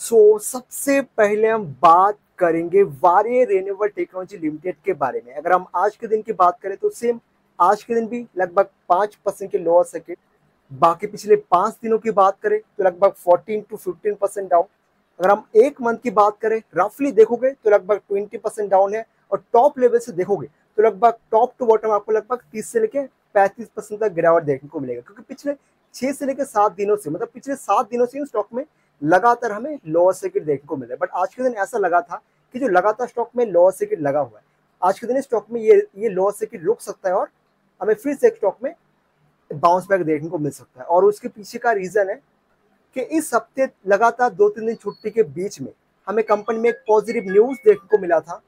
सो so, सबसे पहले हम बात करेंगे वारे रेन्यूएबल टेक्नोलॉजी लिमिटेड के बारे में। अगर हम आज के दिन की बात करें तो सेम आज के दिन भी लगभग पाँच परसेंट के लोअर सर्किट बाकी पिछले पाँच दिनों की बात करें तो लगभग fourteen to fifteen percent down अगर हम एक मंथ की बात करें रफली देखोगे तो लगभग ट्वेंटी परसेंट डाउन है और टॉप लेवल से देखोगे तो लगभग टॉप टू बॉटम आपको लगभग तीस से लेकर पैंतीस परसेंट तक गिरावट देखने को मिलेगा क्योंकि पिछले छह से लेकर सात दिनों से मतलब पिछले सात दिनों से स्टॉक में लगातार हमें लोअर सर्किट देखने को मिला बट आज के दिन ऐसा लगा था कि जो लगातार स्टॉक में लोअर सर्किट लगा हुआ है, आज के दिन स्टॉक में ये ये लोअर सर्किट रुक सकता है और हमें फिर से स्टॉक में बाउंस बैक देखने को मिल सकता है। और उसके पीछे का रीजन है कि इस हफ़्ते लगातार दो तीन दिन छुट्टी के बीच में हमें कंपनी में एक पॉजिटिव न्यूज़ देखने को मिला था।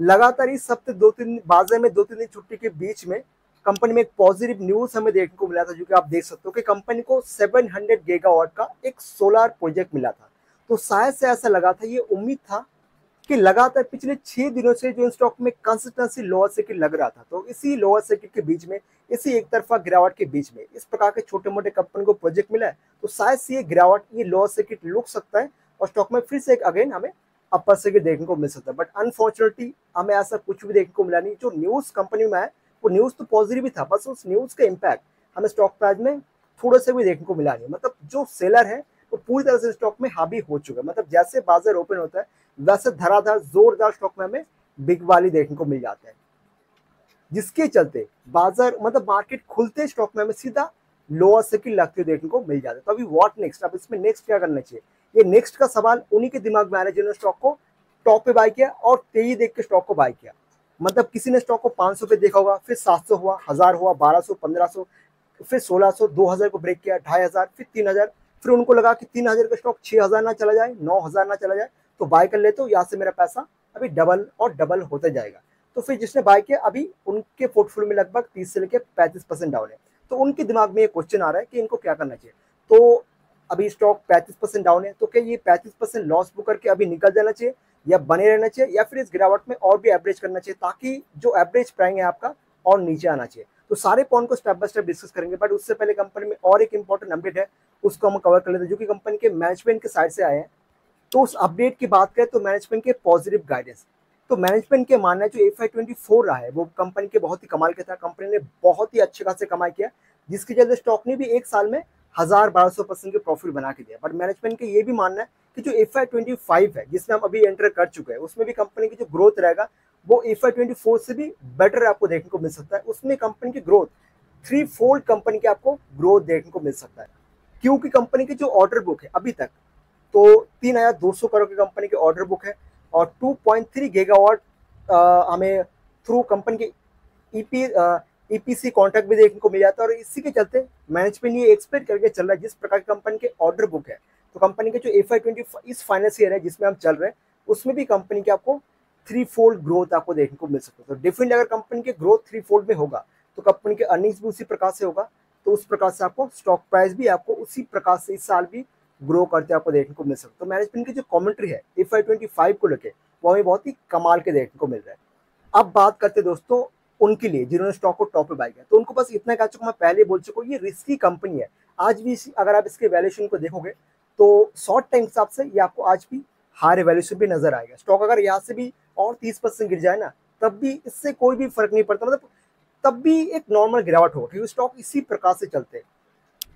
लगातार इस हफ़्ते दो तीन, बाज़ार में दो तीन दिन छुट्टी के बीच में कंपनी में एक पॉजिटिव न्यूज़ हमें देखने को मिला था, जो कि आप देख सकते हो कि कंपनी को 700 गीगावाट का एक सोलर प्रोजेक्ट मिला था। तो शायद से ऐसा लगा था, ये उम्मीद था कि लगातार पिछले छह दिनों से जो स्टॉक में कंसिस्टेंसी लोअर सर्किट लग रहा था तो इसी लोअर सर्किट के बीच में, इसी एक तरफा गिरावट के बीच में, इस प्रकार के छोटे मोटे कंपनी को प्रोजेक्ट मिला है। तो शायद से ये गिरावट, ये लोअर सर्किट लुक सकता है और स्टॉक में फिर से एक अगेन हमें अपर सर्किट देखने को मिल सकता है। बट अनफॉर्चुनेटली हमें ऐसा कुछ भी देखने को मिला नहीं, जो न्यूज़ कंपनी में है वो न्यूज़ तो पॉजिटिव ही था, बस उस न्यूज़ का इम्पैक्ट हमें स्टॉक प्राइस में थोड़ा सा भी देखने को मिला नहीं। मतलब जो सेलर है, वो पूरी तरह से स्टॉक में हावी हो चुका है। मतलब जैसे बाज़ार ओपन होता है, वैसे धराधर, जोरदार स्टॉक में हमें बिग वाली देखने को मिल जाता है। जिसके चलते बाज़ार मतलब मार्केट खुलते स्टॉक में हमें सीधा लोअर सर्किट लगते हुए देखने को मिल जाता है। तो अभी व्हाट नेक्स्ट अब इसमें नेक्स्ट क्या करना चाहिए? ये नेक्स्ट का सवाल उन्हीं के दिमाग में आ रहा है जिन्होंने स्टॉक को टॉप पे बाय किया और तेज़ी देख के स्टॉक को बाय किया। मतलब किसी ने स्टॉक को 500 पे देखा होगा, फिर 700 हुआ, हज़ार हुआ 1200 1500 फिर सोलह सौ, दो हज़ार को ब्रेक किया, ढाई हज़ार, फिर तीन हज़ार, फिर उनको लगा कि तीन हज़ार का स्टॉक छह हज़ार ना चला जाए, नौ हज़ार ना चला जाए तो बाय कर लेते हो यहाँ से मेरा पैसा अभी डबल और डबल होता जाएगा। तो फिर जिसने बाय किया, अभी उनके पोर्टफोलियो में लगभग तीस से लेकर पैंतीस परसेंट डाउन है। तो उनके दिमाग में ये क्वेश्चन आ रहा है कि इनको क्या करना चाहिए। तो अभी स्टॉक पैंतीस परसेंट डाउन है तो क्या ये पैंतीस परसेंट लॉस बुक करके अभी निकल जाना चाहिए? या बने रहना चाहिए, या फिर इस गिरावट में और भी एवरेज करना चाहिए, ताकि जो एवरेज प्राइंग है आपका और नीचे आना चाहिए। तो सारे पॉइंट को स्टेप बाय स्टेप डिस्कस करेंगे बट उससे पहले कंपनी में और एक इंपॉर्टेंट अपडेट है, उसको हम कवर कर लेते हैं। जो कि कंपनी के मैनेजमेंट के साइड से आए हैं। तो उस अपडेट की बात करें तो मैनेजमेंट के पॉजिटिव गाइडेंस तो मैनेजमेंट के मानना है, जो एफ़ आई ट्वेंटी फोर रहा है, वो कंपनी के बहुत ही कमाल के था। कंपनी ने बहुत ही अच्छे खासे कमाई किया, जिसकी वजह स्टॉक ने भी एक साल में हज़ार बारह सौ परसेंट के प्रॉफिट बना के दिया। बट मैनेजमेंट का ये भी मानना है कि जो एफ़ आई ट्वेंटी फाइव है, जिसमें हम अभी एंटर कर चुके हैं, उसमें भी कंपनी की जो ग्रोथ रहेगा, वो एफ़ आई ट्वेंटी फोर से भी बेटर आपको देखने को मिल सकता है। उसमें कंपनी की ग्रोथ थ्री फोल्ड कंपनी की आपको ग्रोथ देखने को मिल सकता है। क्योंकि कंपनी की जो ऑर्डर बुक है, अभी तक तो तीन हज़ार दो सौ करोड़ की कंपनी की ऑर्डर बुक है और टू पॉइंट थ्री गीगावाट हमें थ्रू कंपनी के ईपी ईपीसी कॉन्ट्रैक्ट भी देखने को मिल जाता है और इसी के चलते मैनेजमेंट ये एक्सपेक्ट करके चल रहा है जिस प्रकार की कंपनी के ऑर्डर बुक है। तो कंपनी के जो एफ़ आई ट्वेंटी इस फाइनेंस ईयर है जिसमें हम चल रहे हैं, उसमें भी कंपनी के आपको थ्री फोल्ड ग्रोथ आपको देखने को मिल सकता है। तो डिफरेंटली अगर कंपनी के ग्रोथ थ्री फोल्ड में होगा तो कंपनी के अर्निंग्स भी उसी प्रकार से होगा तो उस प्रकार से आपको स्टॉक प्राइस भी आपको उसी प्रकार से इस साल भी ग्रो करते आपको देखने को मिल सकता है। तो मैनेजमेंट की जो कॉमेंट्री है एफ़ को लेकर वो हमें बहुत ही कमाल के देखने को मिल रहा है। अब बात करते दोस्तों उनके लिए, जिन्होंने स्टॉक को टॉप पे बाय किया तो उनको बस इतना कह चुका मैं पहले बोल चुका हूँ, ये रिस्की कंपनी है। आज भी अगर आप इसके वैल्यूएशन को देखोगे तो शॉर्ट टाइम हिसाब से ये आपको आज भी हायर वैल्यूशन भी नज़र आएगा। स्टॉक अगर यहाँ से भी और तीस परसेंट गिर जाए ना, तब भी इससे कोई भी फ़र्क नहीं पड़ता। मतलब तब भी एक नॉर्मल गिरावट होगा, क्योंकि स्टॉक इसी प्रकार से चलते हैं।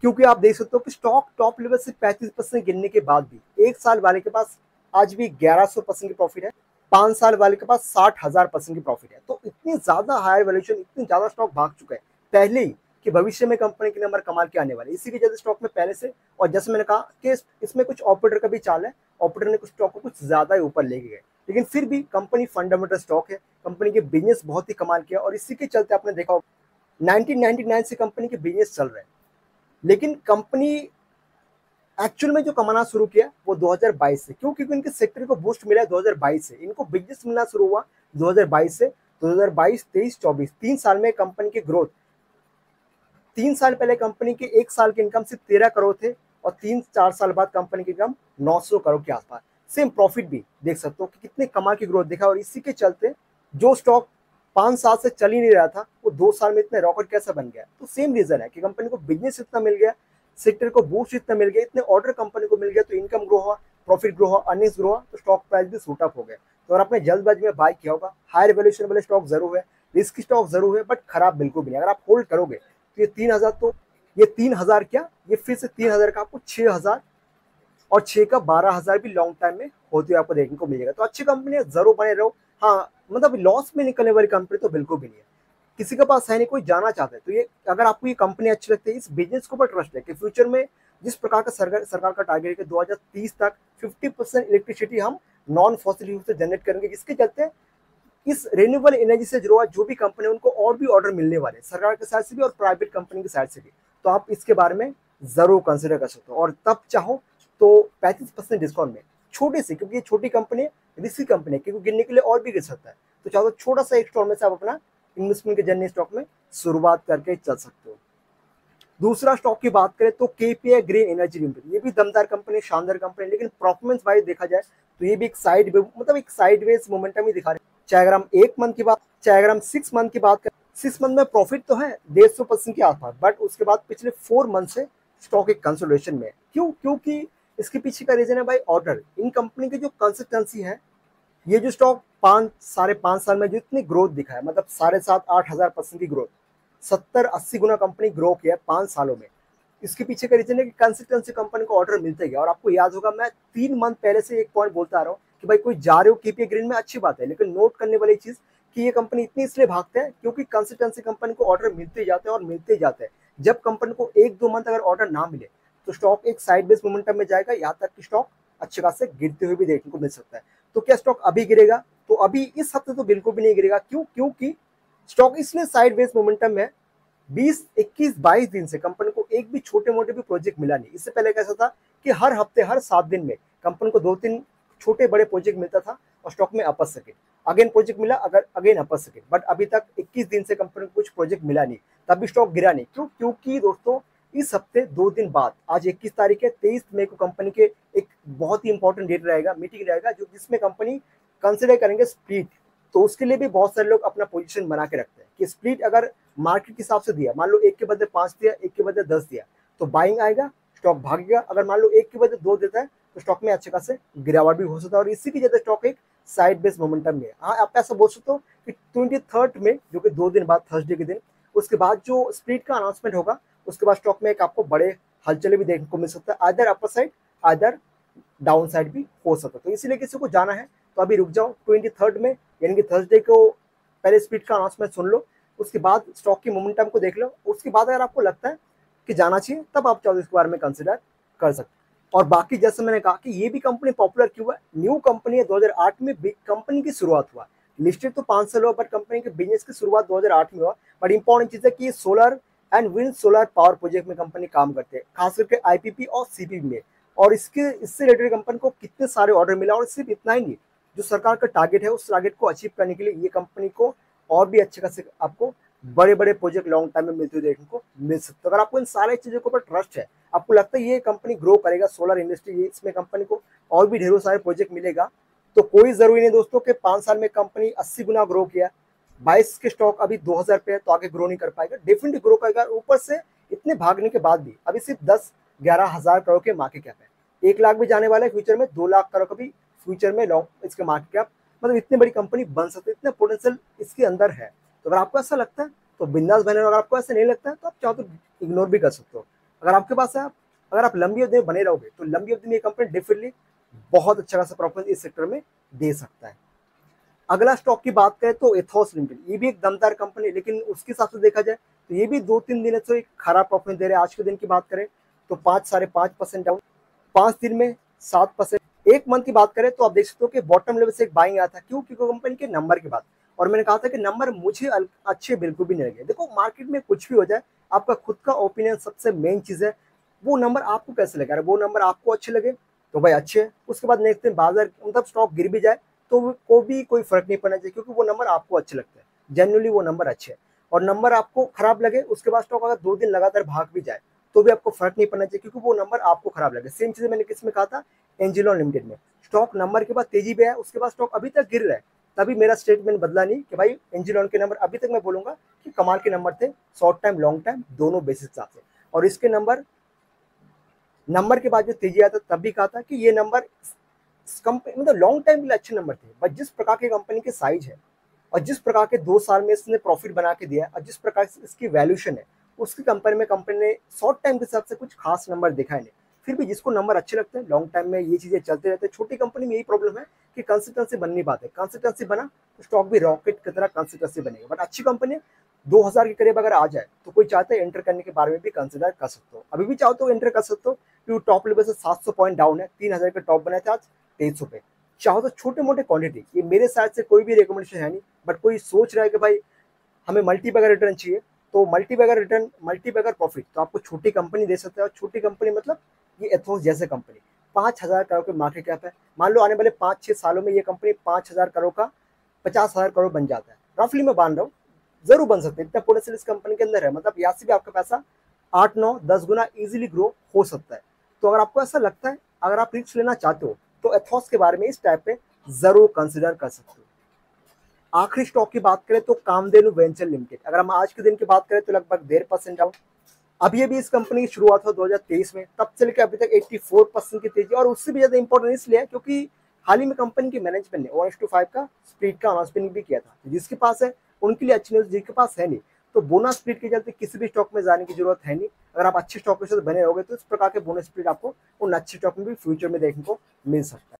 क्योंकि आप देख सकते हो कि स्टॉक टॉप लेवल से पैंतीस परसेंट गिरने के बाद भी, एक साल वाले के पास आज भी ग्यारह सौ परसेंट की प्रॉफिट है। पाँच साल वाले के पास साठ हज़ार परसेंट की प्रॉफिट है। तो इतनी ज़्यादा हायर वैल्यूशन इतनी ज़्यादा स्टॉक भाग चुका है। पहले ही कि भविष्य में कंपनी के नंबर कमाल के आने वाले। इसी की से स्टॉक में पहले से, और जैसे मैंने कहा कि इसमें कुछ ऑपरेटर का भी चाल है। ऑपरेटर ने कुछ स्टॉक को कुछ ज़्यादा ही ऊपर लेके गए। लेकिन फिर भी कंपनी फंडामेंटल स्टॉक है। कंपनी के बिज़नेस बहुत ही कमाल किया और इसी के चलते आपने देखा 1999 से कंपनी के बिज़नेस चल रहे हैं। लेकिन कंपनी एक्चुअल में जो कमाना शुरू किया, वो 2022 से। क्यों? क्योंकि इनके सेक्टर को बूस्ट मिला है 2022 से। इनको बिज़नेस मिलना शुरू हुआ 2022 से। 2022 23 24 तीन साल में कंपनी की ग्रोथ तीन साल पहले कंपनी के एक साल की इनकम सिर्फ़ तेरह करोड़ थे और तीन, चार साल बाद कंपनी की इनकम नौ सौ करोड़ के आसपास। सेम प्रॉफिट भी, देख सकते हो कि कितने कमा की ग्रोथ देखा। और इसी के चलते, जो स्टॉक पाँच साल से चल ही नहीं रहा था, वो दो साल में इतने रॉकेट कैसा बन गया? तो सेम रीजन है कि कंपनी को बिज़नेस इतना मिल गया सेक्टर को बूस्ट इतना मिल गया, इतने ऑर्डर कंपनी को मिल गया तो इनकम ग्रो हुआ प्रॉफिट ग्रो हुआ अर्निंग्स ग्रो हुआ तो स्टॉक प्राइस भी सूट अप हो गया। तो अगर आपने जल्दबाजी में बाय किया होगा। हायर वैल्यूएशन वाले स्टॉक ज़रूर है रिस्क स्टॉक ज़रूर है बट खराब बिल्कुल भी नहीं। अगर आप होल्ड करोगे तो ये तीन हज़ार तो ये तीन हज़ार क्या? ये फिर से तीन हज़ार का आपको छह हज़ार और छह का बारह हज़ार भी लॉन्ग टाइम में होते हुए आपको देखने को मिलेगा। तो अच्छी कंपनी ज़रूर बने रहो। हाँ मतलब लॉस में निकलने वाली कंपनी तो बिल्कुल भी नहीं है। किसी के पास है नहीं, कोई जाना चाहता है। तो ये, अगर आपको ये कंपनी अच्छी लगती है, इस बिज़नेस के ऊपर ट्रस्ट है कि फ्यूचर में जिस प्रकार का सरकार सरकार का टारगेट है कि 2030 तक 50 परसेंट इलेक्ट्रिसिटी हम नॉन फॉसिल यूज़ से जनरेट करेंगे, जिसके चलते इस रेन्यूएबल एनर्जी से जुड़ा जो भी कंपनी उनको और भी ऑर्डर मिलने वाले सरकार के साइड से भी और प्राइवेट कंपनी के साइड से भी। तो आप इसके बारे में ज़रूर कंसिडर कर सकते हो। और तब चाहो तो पैंतीस परसेंट डिस्काउंट में, छोटी सी, क्योंकि ये छोटी कंपनी है रिस्की कंपनी है, क्योंकि गिनने के लिए और भी गिर सकता है। तो चाहो तो छोटा सा एक स्टॉल में से आप अपना इन्वेस्टमेंट के जर्नी स्टॉक में शुरुआत करके चल सकते हो। दूसरा स्टॉक की बात करें तो केपीआई ग्रीन एनर्जी लिमिटेड ये भी दमदार कंपनी शानदार कंपनी लेकिन परफॉर्मेंस वाइज देखा जाए तो ये भी एक साइड मतलब एक साइड वेज मोमेंटम ही दिखा रहे चाहे अगर हम एक मंथ की बात, चाहे अगर हम सिक्स मंथ की बात करें सिक्स मंथ में प्रॉफिट तो है, डेढ़ सौ परसेंट के आसपास बट उसके बाद पिछले फोर मंथ से स्टॉक एक कंसोलेशन में क्यों? क्योंकि इसके पीछे का रीजन है भाई ऑर्डर इन कंपनी की जो कंसिस्टेंसी है ये जो स्टॉक पाँच, साढ़े पाँच साल में जो इतनी ग्रोथ दिखा है मतलब साढ़े सात, आठ हज़ार परसेंट की ग्रोथ सत्तर, अस्सी गुना कंपनी ग्रो किया है पाँच सालों में। इसके पीछे का रीजन है कि कंसिस्टेंसी कंपनी को ऑर्डर मिलते गया और आपको याद होगा, मैं तीन मंथ पहले से एक पॉइंट बोलता आ रहा हूँ कि भाई कोई जा रहे हो कीपीए ग्रीन में, अच्छी बात है, लेकिन नोट करने वाली चीज़ कि ये कंपनी इतनी इसलिए भागते हैं क्योंकि कंसिस्टेंसी कंपनी को ऑर्डर मिलते जाते हैं और मिलते जाते हैं। जब कंपनी को एक, दो मंथ अगर ऑर्डर ना मिले तो स्टॉक एक साइड बेस मोमेंटम में जाएगा, यहाँ तक कि स्टॉक अच्छे खासे गिरते हुए भी देखने को मिल सकता है। तो क्या स्टॉक अभी गिरेगा? तो अभी इस हफ़्ते तो बिल्कुल भी नहीं गिरेगा। क्यों? क्योंकि स्टॉक इसलिए साइड बेस मोमेंटम में बीस, इक्कीस, बाईस दिन से कंपनी को एक भी छोटे मोटे भी प्रोजेक्ट मिला नहीं। इससे पहले कैसा था कि हर हफ़्ते, हर सात दिन में कंपनी को दो तीन छोटे बड़े प्रोजेक्ट मिलता था और स्टॉक में अपर सेकेंड अगेन प्रोजेक्ट मिला, अगर अगेन अपर सेकेंड बट अभी तक 21 दिन से कंपनी को कुछ प्रोजेक्ट मिला नहीं। तब भी स्टॉक गिरा नहीं। क्यों? क्योंकि दोस्तों, इस हफ़्ते, दो दिन बाद, आज 21 तारीख है, तेईस मई को कंपनी के एक बहुत ही इंपॉर्टेंट डेट रहेगा मीटिंग रहेगा, जो जिसमें कंपनी कंसिडर करेंगे स्प्लिट तो उसके लिए भी बहुत सारे लोग अपना पोजीशन बना के रखते हैं कि स्प्लिट अगर मार्केट के हिसाब से दिया, मान लो एक के बदले पाँच दिया, एक के बदले दस दिया तो बाइंग आएगा स्टॉक भागेगा। अगर मान लो एक के बदले दो देता है तो स्टॉक में अच्छे खासे गिरावट भी हो सकता है और इसी की जगह स्टॉक एक साइड बेस मोमेंटम में हाँ। आप ऐसा बोल सकते हो कि ट्वेंटी थर्ड में, जो कि दो दिन बाद थर्सडे के दिन, उसके बाद जो स्प्लिट का अनाउंसमेंट होगा, उसके बाद स्टॉक में एक आपको बड़े हलचले भी देखने को मिल सकता है either upper side either down side भी हो सकता है। तो इसीलिए किसी को जाना है तो अभी रुक जाओ ट्वेंटी थर्ड में, यानी कि थर्सडे को पहले स्पीड का अनाउंसमेंट सुन लो, उसके बाद स्टॉक की मोमेंटम को देख लो, उसके बाद अगर आपको लगता है कि जाना चाहिए, तब आप चाहो इसके बारे में कंसिडर कर सकते और बाकी जैसे मैंने कहा कि ये भी कंपनी पॉपुलर क्यों है? न्यू कंपनी है 2008 में कंपनी की शुरुआत हुआ लिस्टेड तो पाँच साल हुआ बट कंपनी के बिज़नेस की शुरुआत 2008 में हुआ। बट इंपॉर्टेंट चीज़ है कि solar and wind solar power project में कंपनी काम करते हैं खास करके आईपीपी और सीपीपी में। और इसके इससे रिलेटेड कंपनी को कितने सारे ऑर्डर मिला और सिर्फ़ इतना ही नहीं जो सरकार का टारगेट है उस टारगेट को अचीव करने के लिए ये कंपनी को और भी अच्छे खासे आपको बड़े बड़े प्रोजेक्ट लॉन्ग टाइम में मिलते हुए देखने को मिल सकते अगर आपको इन सारे चीज़ों के ऊपर ट्रस्ट है आपको लगता है ये कंपनी ग्रो करेगा सोलर इंडस्ट्री इसमें कंपनी को और भी ढेरों सारे प्रोजेक्ट मिलेगा तो कोई ज़रूरी नहीं दोस्तों कि पाँच साल में कंपनी अस्सी गुना ग्रो किया बाईस के स्टॉक अभी दो हज़ार पे है तो आगे ग्रो नहीं कर पाएगा। डेफिनेटली ग्रो करेगा ऊपर से इतने भागने के बाद भी अभी सिर्फ़ दस ग्यारह हज़ार करोड़ के मार्केट कैप है। एक लाख भी जाने वाला है फ्यूचर में, दो लाख करोड़ का भी फ्यूचर में लॉन्ग इसके मार्केट कैप मतलब इतनी बड़ी कंपनी बन सकती है, इतना पोटेंशियल इसके अंदर है। तो अगर आपको ऐसा लगता है तो बिंदास बने अगर आपको ऐसा नहीं लगता है तो आप चाहो तो इग्नोर भी कर सकते हो। अगर आपके पास है, अगर आप लंबी अवधि में बने रहोगे तो लंबी अवधि में ये कंपनी डेफिनेटली बहुत अच्छा खासा परफॉर्मेंस इस सेक्टर में दे सकता है। अगला स्टॉक की बात करें तो एथोस लिमिटेड ये भी एक दमदार कंपनी है, लेकिन उसके हिसाब से देखा जाए तो ये भी दो तीन दिन से एक खराब परफॉर्मेंस दे रहे हैं। आज के दिन की बात करें तो पाँच, साढ़े पाँच परसेंट डाउन पाँच दिन में सात परसेंट एक मंथ की बात करें तो आप देख सकते हो कि बॉटम लेवल से एक बाइंग आया था। क्यों? क्योंकि कंपनी के नंबर के बाद। और मैंने कहा था कि नंबर मुझे अच्छे बिल्कुल भी नहीं लगे। देखो मार्केट में कुछ भी हो जाए, आपका खुद का ओपिनियन सबसे मेन चीज़ है। वो नंबर आपको कैसे लगा? वो नंबर आपको अच्छे लगे तो भाई अच्छे है। उसके बाद नेक्स्ट दिन बाज़ार मतलब स्टॉक गिर भी जाए तो को भी कोई फ़र्क नहीं पड़ना चाहिए, क्योंकि वो नंबर आपको अच्छे लगते हैं। जनरली वो नंबर अच्छे है। और नंबर आपको खराब लगे, उसके बाद स्टॉक अगर दो दिन लगातार भाग भी जाए तो भी आपको फ़र्क नहीं पड़ना चाहिए, क्योंकि वो नंबर आपको खराब लगे। सेम चीज़ मैंने किसमें कहा था? एंजिलो लिमिटेड में। स्टॉक नंबर के बाद तेज़ी पे है, उसके बाद स्टॉक अभी तक गिर रहा है। तभी मेरा स्टेटमेंट बदला नहीं कि भाई एंजिलॉन के नंबर अभी तक मैं बोलूँगा कि कमाल के नंबर थे शॉर्ट टाइम लॉन्ग टाइम दोनों बेसिस साथ और इसके नंबर नंबर के बाद जो तेज़ी आता तब भी कहा था कि ये नंबर कंपनी मतलब लॉन्ग टाइम के लिए अच्छे नंबर थे। बट जिस प्रकार की कंपनी की साइज़ है, और जिस प्रकार के दो साल में इसने प्रॉफिट बना के दिया और जिस प्रकार से इसकी वैल्यूशन है उसकी कंपनी में कंपनी ने शॉर्ट टाइम के हिसाब से कुछ खास नंबर दिखाए नहीं। फिर भी जिसको नंबर अच्छे लगते हैं लॉन्ग टाइम में ये चीज़ें चलते रहते हैं। छोटी कंपनी में यही प्रॉब्लम है कि कंसिस्टेंसी बन नहीं पाते। कंसिस्टेंसी बना तो स्टॉक भी रॉकेट की तरह कंसिस्टेंसी बनेगा। बट अच्छी कंपनी है दो हज़ार के करीब अगर आ जाए तो कोई चाहता है एंटर करने के बारे में भी कंसिडर कर सकते हो। अभी भी चाहो तो एंटर कर सकते हो क्योंकि टॉप लेवल से सात सौ पॉइंट डाउन है, तीन हज़ार के टॉप बनाए थे आज, तेईस पे। चाहो तो छोटे मोटे क्वांटिटी ये मेरे साइड से कोई भी रिकमेंडेशन है नहीं बट कोई सोच रहा है कि भाई, हमें मल्टी बैगर रिटर्न चाहिए तो multibagger return multibagger profit तो आपको छोटी कंपनी दे सकते हैं और छोटी कंपनी मतलब ये एथोस जैसे कंपनी पाँच हज़ार करोड़ के मार्केट कैप है। मान लो आने वाले पाँच छः सालों में ये कंपनी पाँच हज़ार करोड़ का पचास हज़ार करोड़ बन जाता है। रफली मैं बाँध रहा हूँ। ज़रूर बन सकते हैं। इतना पोटेंशियल इस कंपनी के अंदर है। मतलब यहाँ से भी आपका पैसा आठ, नौ, दस गुना इजीली ग्रो हो सकता है। तो अगर आपको ऐसा लगता है, अगर आप रिस्क लेना चाहते हो तो एथॉस के बारे में इस टाइप पे ज़रूर कंसिडर कर सकते हो। आखिरी स्टॉक की बात करें तो कामधेनु वेंचर लिमिटेड। अगर हम आज के दिन की बात करें तो लगभग डेढ़ परसेंट डाउन अभी अभी इस कंपनी की शुरुआत हुआ 2023 में, तब से लेकर अभी तक 84 परसेंट की तेज़ी। और उससे भी ज़्यादा इंपॉर्टेंट इसलिए क्योंकि हाल ही में कंपनी की मैनेजमेंट ने वन का स्प्लिट का अनाउंसमेंट भी किया था। तो जिसके पास है, उनके लिए अच्छी न्यूज़ जिसके पास है नहीं तो बोनस स्प्लिट के चलते किसी भी स्टॉक में जाने की ज़रूरत है नहीं। अगर आप अच्छे स्टॉक के साथ बने रहोगे तो इस प्रकार के बोनस स्प्लिट आपको उन अच्छे स्टॉक में भी फ्यूचर में देखने को मिल सकता है।